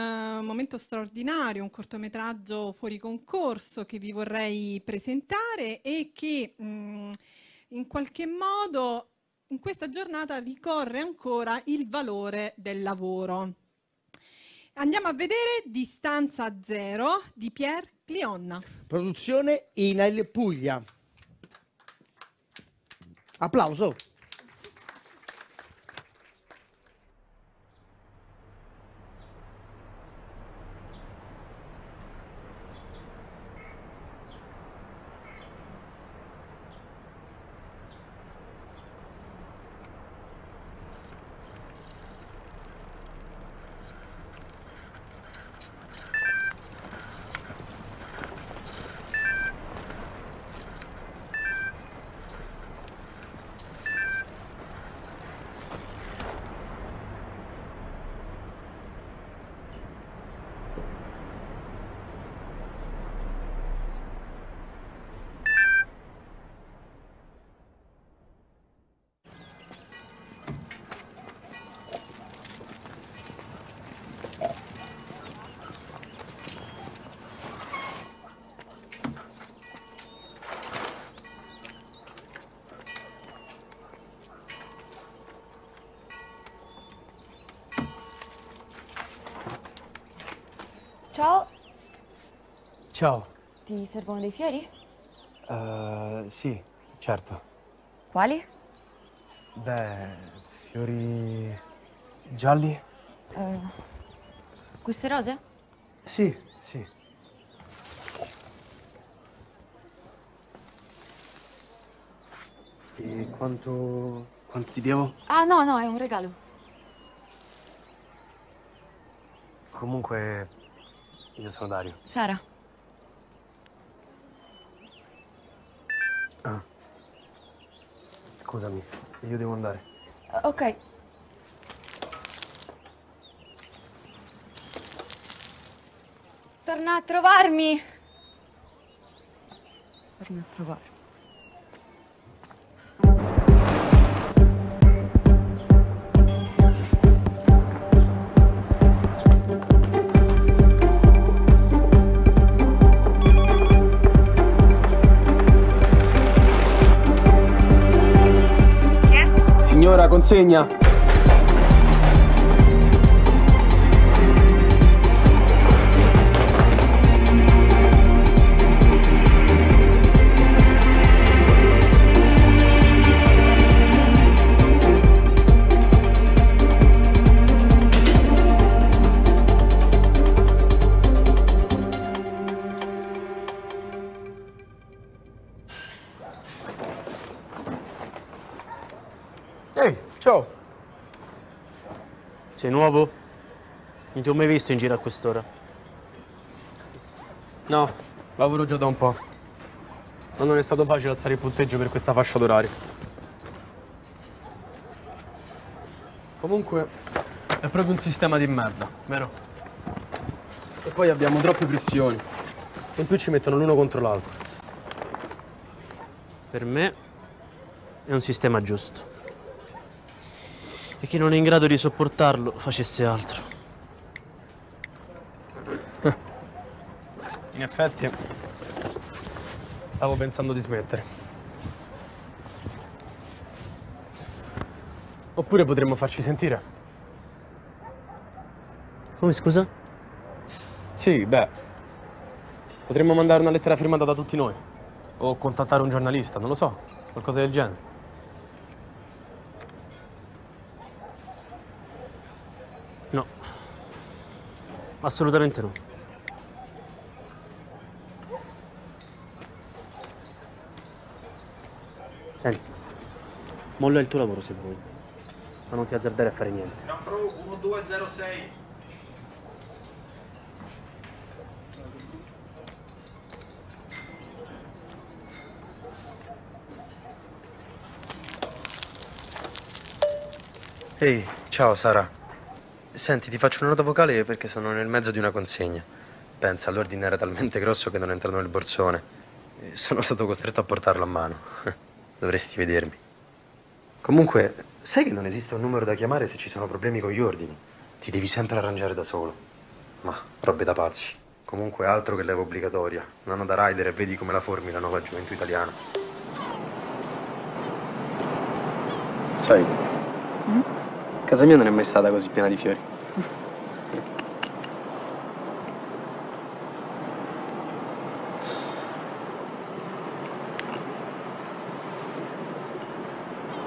un momento straordinario, un cortometraggio fuori concorso che vi vorrei presentare e che mh, mm, in qualche modo in questa giornata ricorre ancora il valore del lavoro. Andiamo a vedere Distanza Zero di Pier Clionna. Produzione Inail Puglia. Applauso. Ciao. Ti servono dei fiori? Uh, sì, certo. Quali? Beh, fiori gialli? Uh, queste rose? Sì, sì. E quanto... quanto ti devo? Ah, no, no, è un regalo. Comunque, io sono Dario. Sara. Scusami, io devo andare. Uh, ok. Torna a trovarmi. Torna a trovarmi. enseña. Sei nuovo? Non ti ho mai visto in giro a quest'ora. No, lavoro già da un po'. Ma non è stato facile alzare il punteggio per questa fascia d'orario. Comunque, è proprio un sistema di merda, vero? E poi abbiamo troppe pressioni. E in più ci mettono l'uno contro l'altro. Per me è un sistema giusto e chi non è in grado di sopportarlo facesse altro. In effetti, stavo pensando di smettere. Oppure potremmo farci sentire. Come scusa? Sì, beh. Potremmo mandare una lettera firmata da tutti noi. O contattare un giornalista, non lo so. Qualcosa del genere. Assolutamente no. Senti, molla il tuo lavoro se vuoi, ma non ti azzardare a fare niente. Campro 1206. Ehi, ciao Sara. Senti, ti faccio una nota vocale perché sono nel mezzo di una consegna. Pensa, l'ordine era talmente grosso che non entrano nel borsone. Sono stato costretto a portarlo a mano. Dovresti vedermi. Comunque, sai che non esiste un numero da chiamare se ci sono problemi con gli ordini? Ti devi sempre arrangiare da solo. Ma robe da pazzi. Comunque altro che leva obbligatoria. Un anno da rider e vedi come la formi la nuova gioventù italiana. Sai, casa mia non è mai stata così piena di fiori.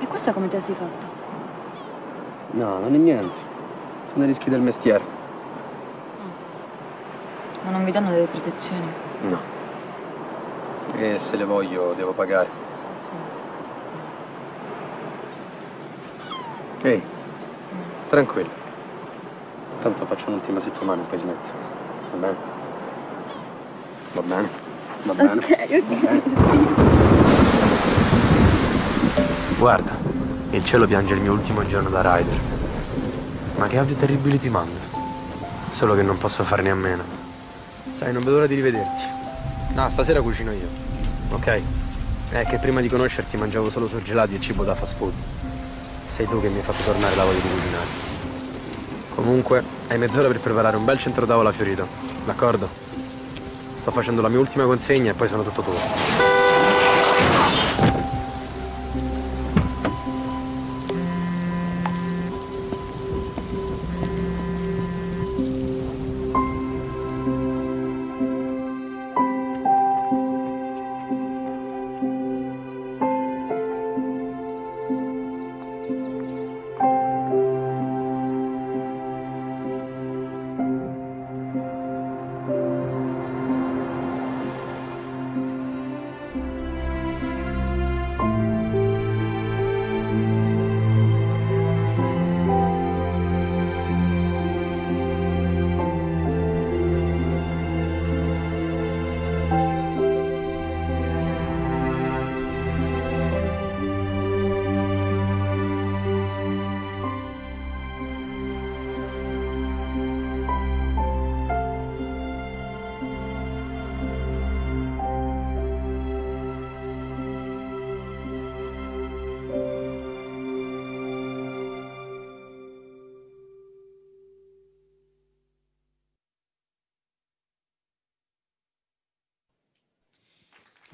E questa come te la sei fatta? No, non è niente. Sono i rischi del mestiere. Ma non vi danno delle protezioni? No. E se le voglio devo pagare. Ehi, tranquillo. Tanto faccio un'ultima settimana e poi smetto. Va bene? Va bene? Va bene? Ok, ok. Guarda, il cielo piange il mio ultimo giorno da rider. Ma che audio terribili ti mando. Solo che non posso farne a meno. Sai, non vedo l'ora di rivederti. Ah, stasera cucino io. Ok? È che prima di conoscerti mangiavo solo surgelati e cibo da fast food. Sei tu che mi hai fatto tornare la voglia di cucinare. Comunque, hai mezz'ora per preparare un bel centro tavola fiorito, d'accordo? Sto facendo la mia ultima consegna e poi sono tutto tuo.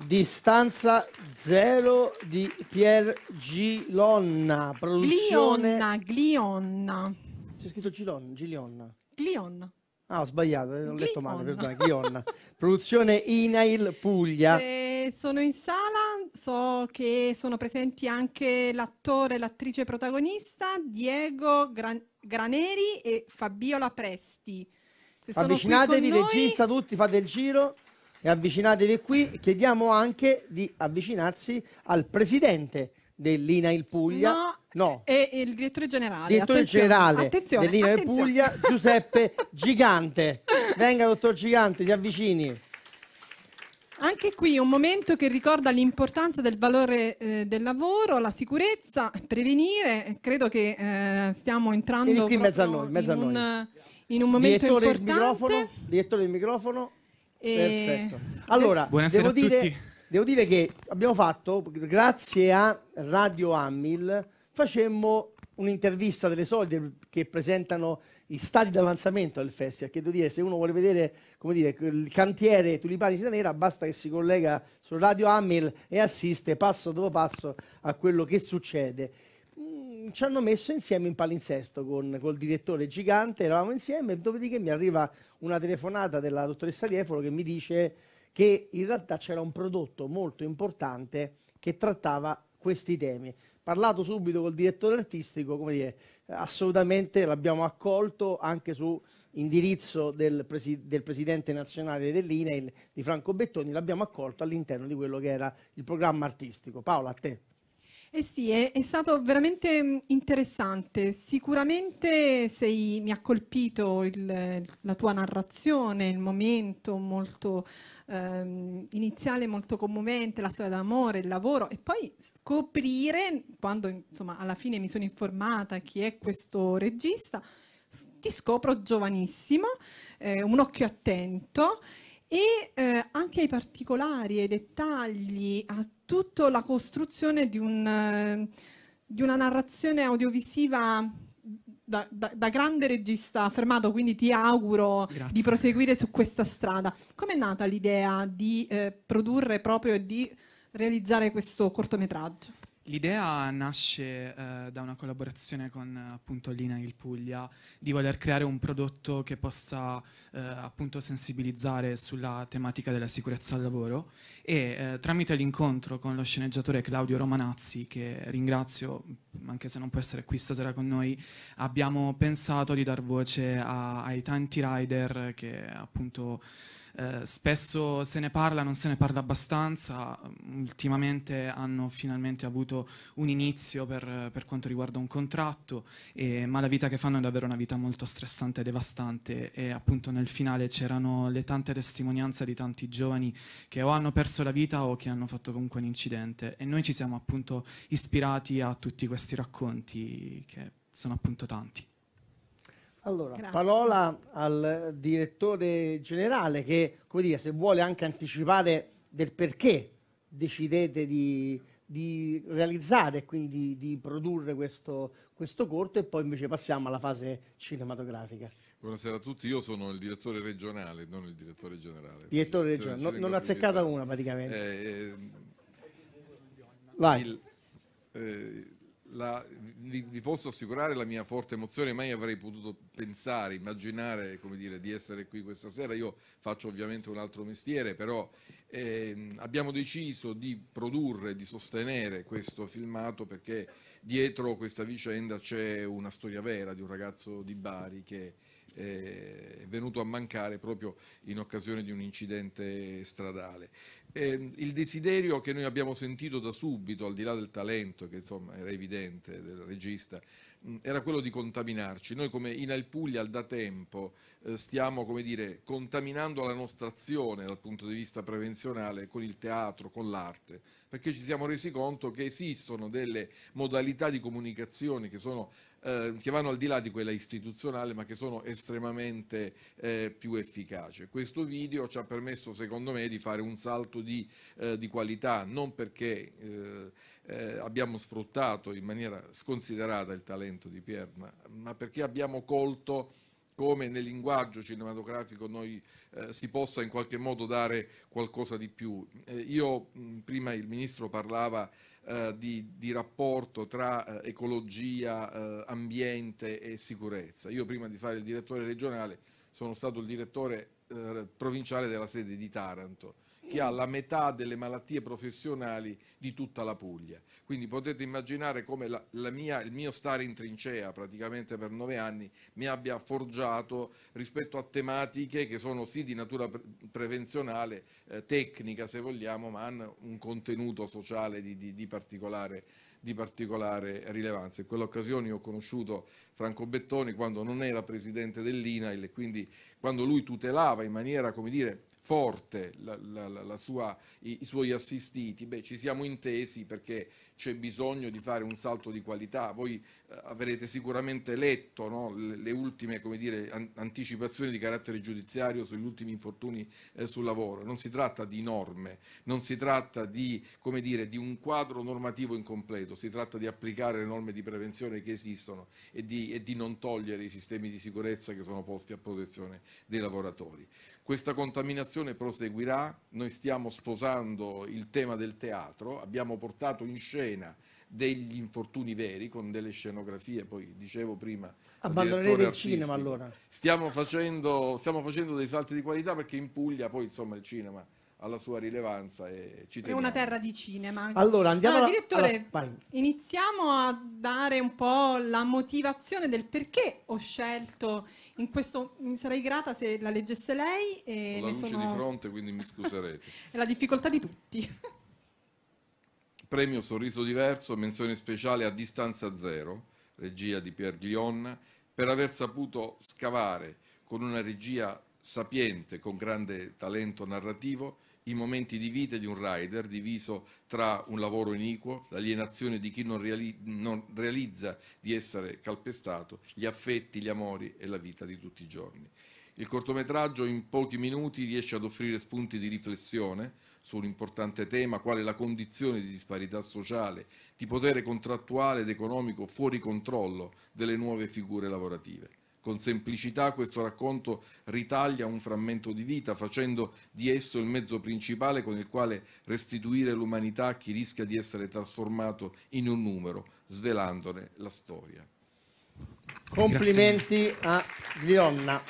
Distanza zero di Pier Gilonna. Produzione. Glionna, glionna, C'è scritto Gilon, Gilionna. glionna. Ah, ho sbagliato, eh, ho letto male, perdona, Glionna. Produzione Inail Puglia. Se sono in sala, so che sono presenti anche l'attore e l'attrice protagonista Diego Gran- Graneri e Fabiola Presti. Se Avvicinatevi, noi- regista, tutti fate il giro e avvicinatevi qui. Chiediamo anche di avvicinarsi al presidente dell'Inail Puglia. No, No. e il direttore generale. direttore Attenzione, generale attenzione, dell'Inail attenzione. Puglia, Giuseppe Gigante. Venga, dottor Gigante, si avvicini. Anche qui un momento che ricorda l'importanza del valore eh, del lavoro, la sicurezza, prevenire. Credo che eh, stiamo entrando qui in mezzo a noi, in mezzo a in, un, noi. in un momento direttore del importante. microfono, direttore del microfono. E Perfetto. Allora, Buonasera devo a dire, tutti. Devo dire che abbiamo fatto, grazie a Radio Ammil, facemmo un'intervista delle solite che presentano i stati d'avanzamento del festival. Che devo dire, se uno vuole vedere come dire, il cantiere Tulipani Sita Nera, basta che si collega su Radio Ammil e assiste passo dopo passo a quello che succede. Mm, Ci hanno messo insieme in palinsesto con col direttore gigante, eravamo insieme, dopodiché mi arriva una telefonata della dottoressa Riefolo che mi dice che in realtà c'era un prodotto molto importante che trattava questi temi. Parlato subito col direttore artistico, come dire, assolutamente l'abbiamo accolto anche su indirizzo del, presi- del presidente nazionale dell'INEIL di Franco Bettoni, l'abbiamo accolto all'interno di quello che era il programma artistico. Paola, a te. Eh sì, è, è stato veramente mh, interessante. Sicuramente sei- mi ha colpito il- la tua narrazione, il momento molto ehm, iniziale, molto commovente, la storia d'amore, il lavoro e poi scoprire, quando insomma alla fine mi sono informata chi è questo regista, ti scopro giovanissimo, eh, un occhio attento e eh, anche ai particolari, ai dettagli, a tutta la costruzione di, un, eh, di una narrazione audiovisiva da, da, da, grande regista affermato, quindi ti auguro Grazie. di proseguire su questa strada. Com'è nata l'idea di eh, produrre proprio e di realizzare questo cortometraggio? L'idea nasce eh, da una collaborazione con appunto l'INAIL Puglia di voler creare un prodotto che possa eh, appunto sensibilizzare sulla tematica della sicurezza al lavoro. E eh, tramite l'incontro con lo sceneggiatore Claudio Romanazzi, che ringrazio anche se non può essere qui stasera con noi, abbiamo pensato di dar voce a, ai tanti rider che appunto eh, spesso se ne parla, non se ne parla abbastanza, ultimamente hanno finalmente avuto un inizio per, per quanto riguarda un contratto, e, ma la vita che fanno è davvero una vita molto stressante e devastante. E appunto nel finale c'erano le tante testimonianze di tanti giovani che o hanno perso la vita o che hanno fatto comunque un incidente. E noi ci siamo appunto ispirati a tutti questi racconti che sono appunto tanti. Allora, Grazie. parola al direttore generale che, come dire, se vuole anche anticipare del perché decidete di, di realizzare e quindi di, di produrre questo, questo, corto e poi invece passiamo alla fase cinematografica. Buonasera a tutti, io sono il direttore regionale, non il direttore generale. Direttore regionale, non, non azzeccata una praticamente. Eh, eh, Vai. Il, eh, la, vi, vi, posso assicurare la mia forte emozione, mai avrei potuto pensare, immaginare dire, di essere qui questa sera. Io faccio ovviamente un altro mestiere, però eh, abbiamo deciso di produrre, di sostenere questo filmato perché dietro questa vicenda c'è una storia vera di un ragazzo di Bari che è venuto a mancare proprio in occasione di un incidente stradale. Eh, il desiderio che noi abbiamo sentito da subito, al di là del talento che insomma era evidente del regista, era quello di contaminarci. Noi come in Alpuglia da tempo eh, stiamo come dire, contaminando la nostra azione dal punto di vista prevenzionale con il teatro, con l'arte, perché ci siamo resi conto che esistono delle modalità di comunicazione che sono eh, che vanno al di là di quella istituzionale ma che sono estremamente eh, più efficaci. Questo video ci ha permesso secondo me di fare un salto di, eh, di qualità, non perché eh, eh, abbiamo sfruttato in maniera sconsiderata il talento di Pier, ma, ma perché abbiamo colto come nel linguaggio cinematografico noi eh, si possa in qualche modo dare qualcosa di più. Eh, io mh, prima il Ministro parlava eh, di, di, rapporto tra eh, ecologia, eh, ambiente e sicurezza. Io prima di fare il direttore regionale sono stato il direttore eh, provinciale della sede di Taranto che ha la metà delle malattie professionali di tutta la Puglia. Quindi potete immaginare come la, la mia, il mio stare in trincea praticamente per nove anni mi abbia forgiato rispetto a tematiche che sono sì di natura pre prevenzionale, eh, tecnica se vogliamo, ma hanno un contenuto sociale di, di, di particolare di particolare rilevanza. In quell'occasione ho conosciuto Franco Bettoni quando non era presidente dell'INAIL e quindi quando lui tutelava in maniera, come dire, forte la, la, la sua, i, i, suoi assistiti, beh, ci siamo intesi perché c'è bisogno di fare un salto di qualità. Voi eh, avrete sicuramente letto no, le, le, ultime dire, an anticipazioni di carattere giudiziario sugli ultimi infortuni eh, sul lavoro. Non si tratta di norme, non si tratta di, dire, di, un quadro normativo incompleto, si tratta di applicare le norme di prevenzione che esistono e di, e di non togliere i sistemi di sicurezza che sono posti a protezione dei lavoratori. Questa contaminazione proseguirà, noi stiamo sposando il tema del teatro, abbiamo portato in scena degli infortuni veri con delle scenografie, poi dicevo prima... Abbandonerete il cinema allora? Stiamo facendo, stiamo facendo dei salti di qualità perché in Puglia poi insomma il cinema alla sua rilevanza e ci teniamo. È una terra di cinema. Allora, andiamo allora, direttore, alla... iniziamo a dare un po' la motivazione del perché ho scelto in questo, mi sarei grata se la leggesse lei. E Ho la luce sono... di fronte, quindi mi scuserete. è la difficoltà di tutti. Premio Sorriso Diverso, menzione speciale a Distanza Zero, regia di Pier Glionna, per aver saputo scavare con una regia sapiente, con grande talento narrativo, i momenti di vita di un rider diviso tra un lavoro iniquo, l'alienazione di chi non, reali non, realizza di essere calpestato, gli affetti, gli amori e la vita di tutti i giorni. Il cortometraggio in pochi minuti riesce ad offrire spunti di riflessione su un importante tema quale la condizione di disparità sociale, di potere contrattuale ed economico fuori controllo delle nuove figure lavorative. Con semplicità questo racconto ritaglia un frammento di vita, facendo di esso il mezzo principale con il quale restituire l'umanità a chi rischia di essere trasformato in un numero, svelandone la storia. Complimenti Grazie. a Glionna.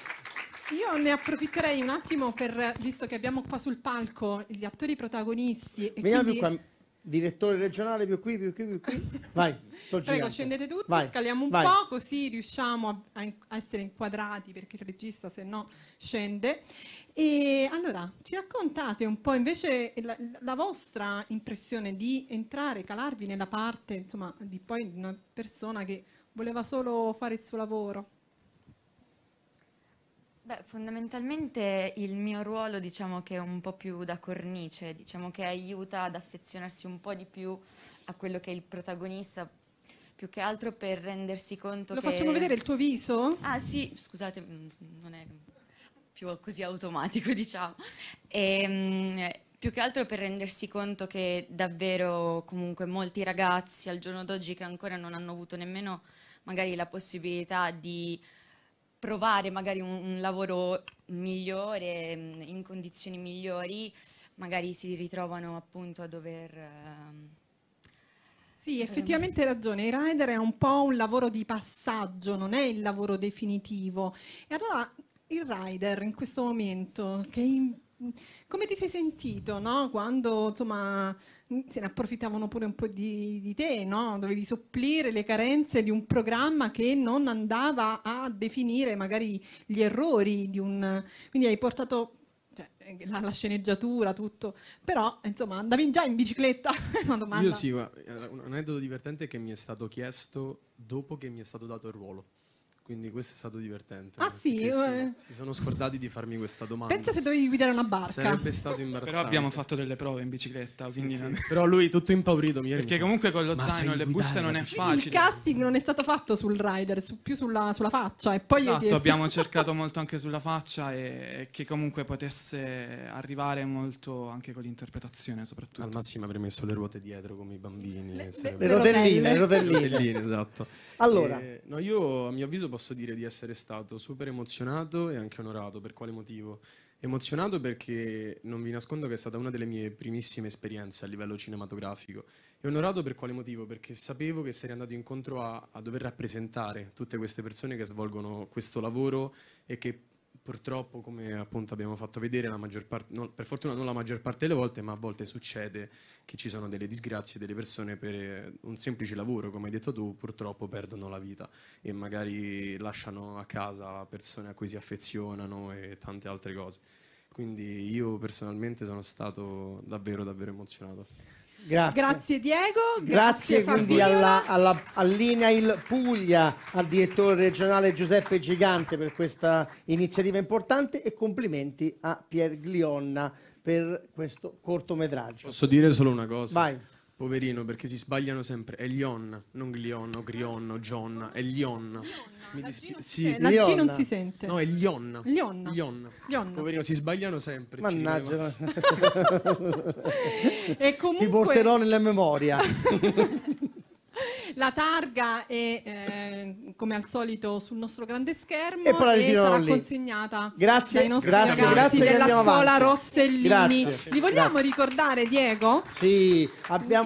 Io ne approfitterei un attimo per, visto che abbiamo qua sul palco gli attori protagonisti. E Veniamo quindi... qua, direttore regionale, più qui, più qui, più qui. Vai, Prego, gigante. scendete tutti, Vai. scaliamo un Vai. po', così riusciamo a, a- essere inquadrati, perché il regista se no scende. E allora, ci raccontate un po' invece la, la vostra impressione di entrare, calarvi nella parte, insomma, di poi di una persona che voleva solo fare il suo lavoro. Beh, fondamentalmente il mio ruolo diciamo che è un po' più da cornice, diciamo che aiuta ad affezionarsi un po' di più a quello che è il protagonista, più che altro per rendersi conto Lo che... facciamo vedere il tuo viso? Ah sì, scusate, mm, non è più così automatico diciamo. Ehm, più che altro per rendersi conto che davvero comunque molti ragazzi al giorno d'oggi che ancora non hanno avuto nemmeno magari la possibilità di provare magari un, un lavoro migliore, mm, in condizioni migliori, magari si ritrovano appunto a dover... ehm, Sì, effettivamente hai ragione. Il rider è un po' un lavoro di passaggio, non è il lavoro definitivo. E allora il rider in questo momento, che come ti sei sentito no? quando insomma, se ne approfittavano pure un po' di, di te, no? dovevi supplire le carenze di un programma che non andava a definire magari gli errori di un... quindi hai portato cioè, la, la sceneggiatura, tutto, però insomma andavi già in bicicletta. Io sì, guarda, un aneddoto divertente che mi è stato chiesto dopo che mi è stato dato il ruolo. Quindi questo è stato divertente. Ah, sì? Eh. si sono scordati di farmi questa domanda. Pensa se dovevi guidare una barca. Sarebbe stato imbarazzante. Però abbiamo fatto delle prove in bicicletta, Sì, quindi sì. non- Però lui tutto impaurito mi Perché comunque con lo Ma zaino e le buste non è facile. il casting non è stato fatto sul rider, su- più sulla, sulla faccia e poi Esatto, abbiamo cercato molto anche sulla faccia e che comunque potesse arrivare molto anche con l'interpretazione soprattutto. Al massimo avrei messo le ruote dietro come i bambini. Le- e sarebbe- Le rotelline, le rotelline. rotelline, esatto. Allora. Eh, no, io a mio avviso posso dire di essere stato super emozionato e anche onorato. Per quale motivo? Emozionato perché non vi nascondo che è stata una delle mie primissime esperienze a livello cinematografico. E onorato per quale motivo? Perché sapevo che sarei andato incontro a, a dover rappresentare tutte queste persone che svolgono questo lavoro e che purtroppo, come appunto abbiamo fatto vedere, parte, non- per fortuna non la maggior parte delle volte, ma a volte succede che ci sono delle disgrazie, delle persone per eh, un semplice lavoro, come hai detto tu, purtroppo perdono la vita e magari lasciano a casa persone a cui si affezionano e tante altre cose. Quindi io personalmente sono stato davvero davvero emozionato. Grazie. Grazie Diego, Grazie, quindi Fabiola. alla, alla, all'Inail Puglia, al direttore regionale Giuseppe Gigante per questa iniziativa importante e complimenti a Pier Glionna per questo cortometraggio. Posso dire solo una cosa? Vai. Poverino, perché si sbagliano sempre. È Lion, non Glion, o Grion, o John. È Lion. Mi dispi- sì. La G non si sente. No, è Lion. Lionna. Lion. Lionna. Poverino, si sbagliano sempre. ci Mannaggia. E comunque Ti porterò nella memoria. la targa è eh, come al solito sul nostro grande schermo E poi la sarà lì. consegnata Grazie, dai nostri grazie, ragazzi grazie che della andiamo scuola avanti. Rossellini. Grazie. Li vogliamo Grazie. ricordare Diego? Sì, abbiamo